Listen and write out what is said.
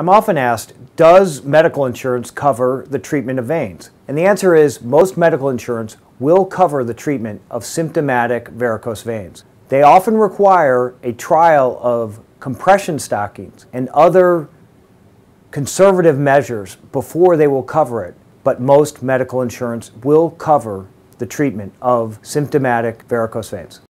I'm often asked, does medical insurance cover the treatment of veins? And the answer is most medical insurance will cover the treatment of symptomatic varicose veins. They often require a trial of compression stockings and other conservative measures before they will cover it, but most medical insurance will cover the treatment of symptomatic varicose veins.